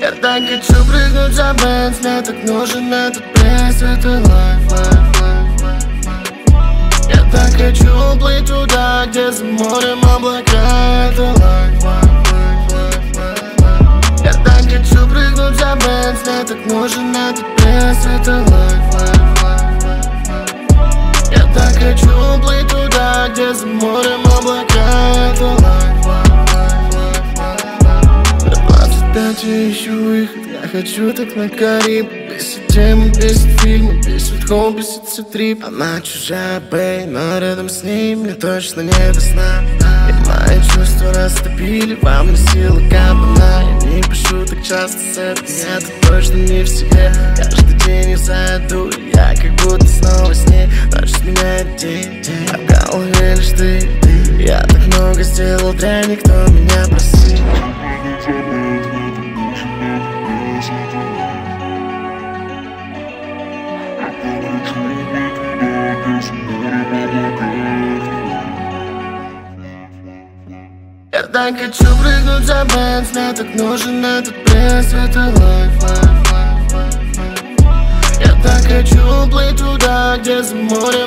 Я так хочу прыгнуть за Benz Мне так нужен этот пресс Это life, life, life, life. Я так хочу плыть туда, где за морем облака Это life, life, life, life Я так хочу прыгнуть за Benz Мне так нужен этот пресс Это life, life, life Я так хочу плыть туда, где за морем 25 я ищу выход Я хочу так на Кариб. Бесит темы, бесит фильмы Бесит хоу, бесит все трип Она чужая, бэй Но рядом с ней мне точно не до сна И мои чувства растопили Во мне силы кабана Я не пишу так часто с этой Я тут точно не в себе. Каждый день я зайду Я как будто снова с ней. Ночь сменяет день А в голове лишь ты, ты Я так много сделал для никто меня просил Я так хочу прыгнуть за бенз Мне так нужен этот пресс Это лайф, лайф, лайф, лайф, Я так хочу плыть туда, где за море